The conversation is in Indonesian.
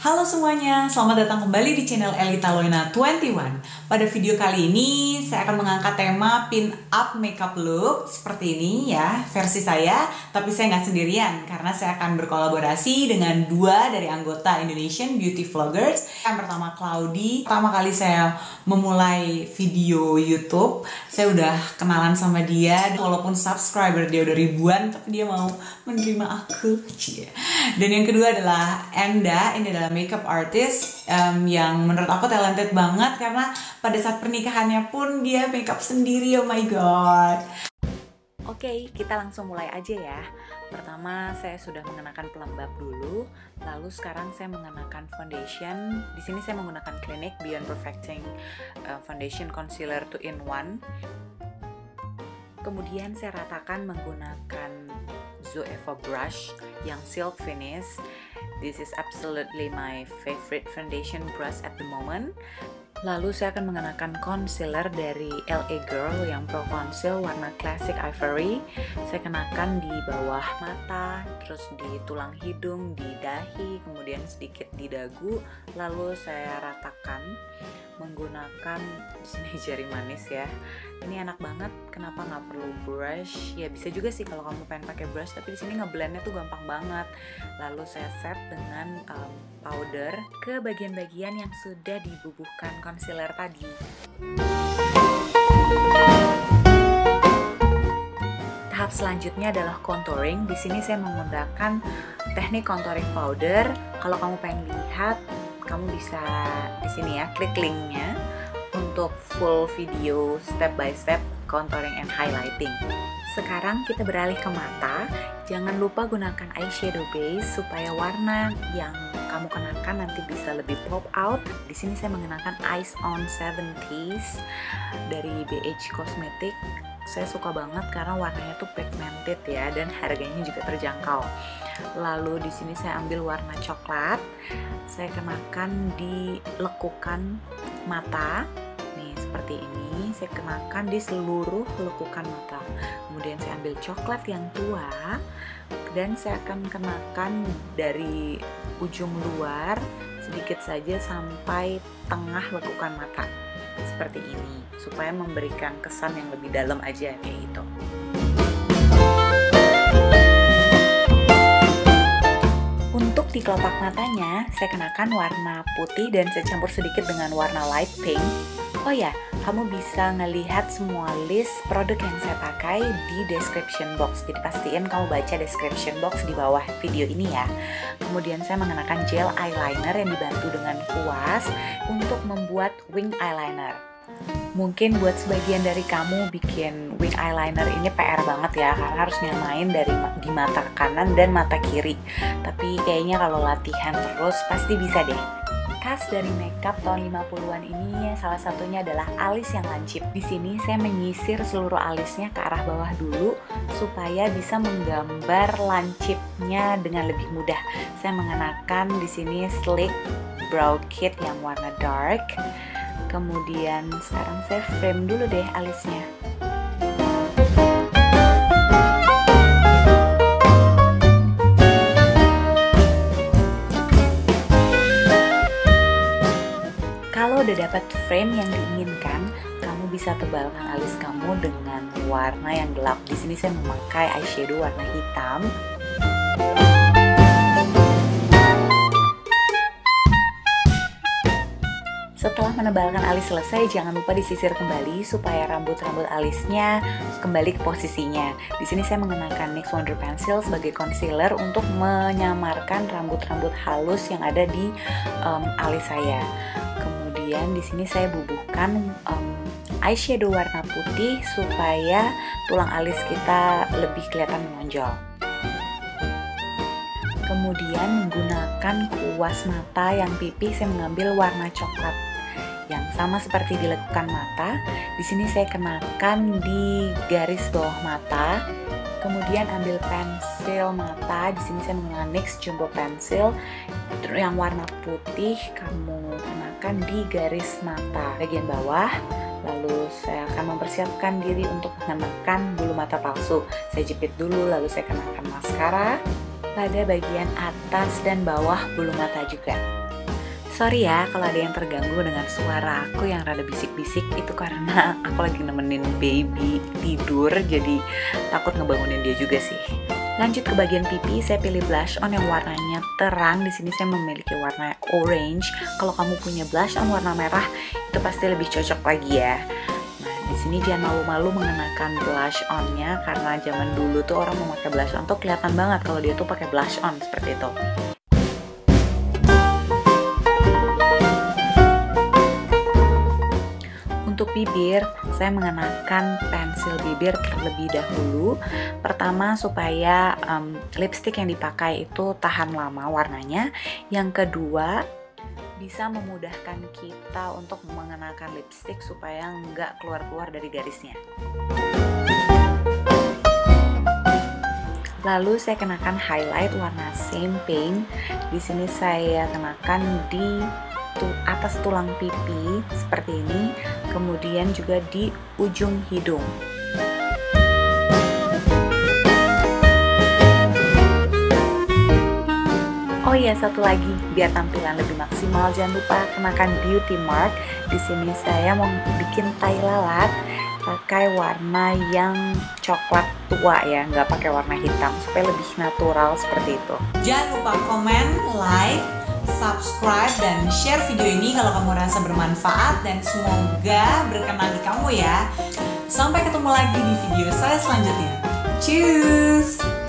Halo semuanya, selamat datang kembali di channel Elita Loina 21 Pada video kali ini, saya akan mengangkat tema pin up makeup look. Seperti ini ya, versi saya. Tapi saya nggak sendirian, karena saya akan berkolaborasi dengan dua dari anggota Indonesian Beauty Vloggers. Yang pertama Claudi. Pertama kali saya memulai video Youtube Saya udah kenalan sama dia. Walaupun subscriber dia udah ribuan, tapi dia mau menerima aku Dan yang kedua adalah Enda, ini adalah makeup artist um, yang menurut aku talented banget karena pada saat pernikahannya pun dia makeup sendiri oh my god Oke, kita langsung mulai aja ya. Pertama, saya sudah mengenakan pelembab dulu, lalu sekarang saya mengenakan foundation. Di sini saya menggunakan Clinique Beyond Perfecting uh, Foundation Concealer 2 in 1. Kemudian saya ratakan menggunakan Zoeva brush yang silk finish This is absolutely my favorite foundation brush at the moment. Lalu saya akan mengenakan concealer dari LA Girl yang Pro Conceal warna Classic Ivory. Saya kenakan di bawah mata, terus di tulang hidung, di dahi, kemudian sedikit di dagu. Lalu saya ratakan menggunakan sini jari manis ya ini enak banget kenapa nggak perlu brush ya bisa juga sih kalau kamu pengen pakai brush tapi di sini ngeblendnya tuh gampang banget lalu saya set dengan um, powder ke bagian-bagian yang sudah dibubuhkan concealer tadi tahap selanjutnya adalah contouring. Di sini saya menggunakan teknik contouring powder. Kalau kamu pengen lihat kamu bisa di sini ya klik linknya untuk full video step by step contouring and highlighting. Sekarang kita beralih ke mata. Jangan lupa gunakan eyeshadow base supaya warna yang kamu kenakan nanti bisa lebih pop out. Di sini saya menggunakan Eyes on 70s dari BH Cosmetic saya suka banget karena warnanya tuh pigmented ya dan harganya juga terjangkau. Lalu di sini saya ambil warna coklat. Saya kenakan di lekukan mata. Nih, seperti ini. Saya kenakan di seluruh lekukan mata. Kemudian saya ambil coklat yang tua dan saya akan kenakan dari ujung luar sedikit saja sampai tengah lekukan mata seperti ini supaya memberikan kesan yang lebih dalam aja kayak gitu. Untuk di kelopak matanya, saya kenakan warna putih dan saya campur sedikit dengan warna light pink. Oh ya, kamu bisa ngelihat semua list produk yang saya pakai di description box. Jadi pastiin kamu baca description box di bawah video ini ya. Kemudian saya mengenakan gel eyeliner yang dibantu dengan kuas untuk membuat wing eyeliner. Mungkin buat sebagian dari kamu bikin wing eyeliner ini PR banget ya karena harus nyamain dari di mata kanan dan mata kiri. Tapi kayaknya kalau latihan terus pasti bisa deh khas dari makeup tahun 50-an ini salah satunya adalah alis yang lancip. Di sini saya menyisir seluruh alisnya ke arah bawah dulu supaya bisa menggambar lancipnya dengan lebih mudah. Saya mengenakan di sini slick brow kit yang warna dark. Kemudian sekarang saya frame dulu deh alisnya. Udah dapat frame yang diinginkan, kamu bisa tebalkan alis kamu dengan warna yang gelap. Di sini saya memakai eyeshadow warna hitam. Setelah menebalkan alis selesai, jangan lupa disisir kembali supaya rambut-rambut alisnya kembali ke posisinya. Di sini saya mengenakan NYX Wonder Pencil sebagai concealer untuk menyamarkan rambut-rambut halus yang ada di um, alis saya di sini saya bubuhkan um, eyeshadow warna putih supaya tulang alis kita lebih kelihatan menonjol. Kemudian menggunakan kuas mata yang pipih saya mengambil warna coklat yang sama seperti dilakukan mata. Di sini saya kenakan di garis bawah mata. Kemudian ambil pensil mata. Di sini saya menggunakan NYX Jumbo Pencil yang warna putih. Kamu kenakan di garis mata bagian bawah lalu saya akan mempersiapkan diri untuk mengenakan bulu mata palsu saya jepit dulu lalu saya kenakan maskara pada bagian atas dan bawah bulu mata juga. Sorry ya kalau ada yang terganggu dengan suara aku yang rada bisik-bisik itu karena aku lagi nemenin baby tidur jadi takut ngebangunin dia juga sih. Lanjut ke bagian pipi, saya pilih blush on yang warnanya terang. Di sini saya memiliki warna orange. Kalau kamu punya blush on warna merah, itu pasti lebih cocok lagi ya. Nah, di sini jangan malu-malu mengenakan blush onnya karena zaman dulu tuh orang memakai blush on tuh kelihatan banget kalau dia tuh pakai blush on seperti itu. Untuk bibir, saya mengenakan pensil bibir terlebih dahulu. Pertama, supaya um, lipstick yang dipakai itu tahan lama warnanya. Yang kedua, bisa memudahkan kita untuk mengenakan lipstick supaya nggak keluar-keluar dari garisnya. Lalu saya kenakan highlight warna same pink. Di sini saya kenakan di atas tulang pipi seperti ini, kemudian juga di ujung hidung. Oh iya, satu lagi, biar tampilan lebih maksimal, jangan lupa kenakan beauty mark. Di sini saya mau bikin tai lalat pakai warna yang coklat tua ya, nggak pakai warna hitam supaya lebih natural seperti itu. Jangan lupa komen, like, subscribe dan share video ini kalau kamu rasa bermanfaat dan semoga berkenan di kamu ya. Sampai ketemu lagi di video saya selanjutnya. Cheers!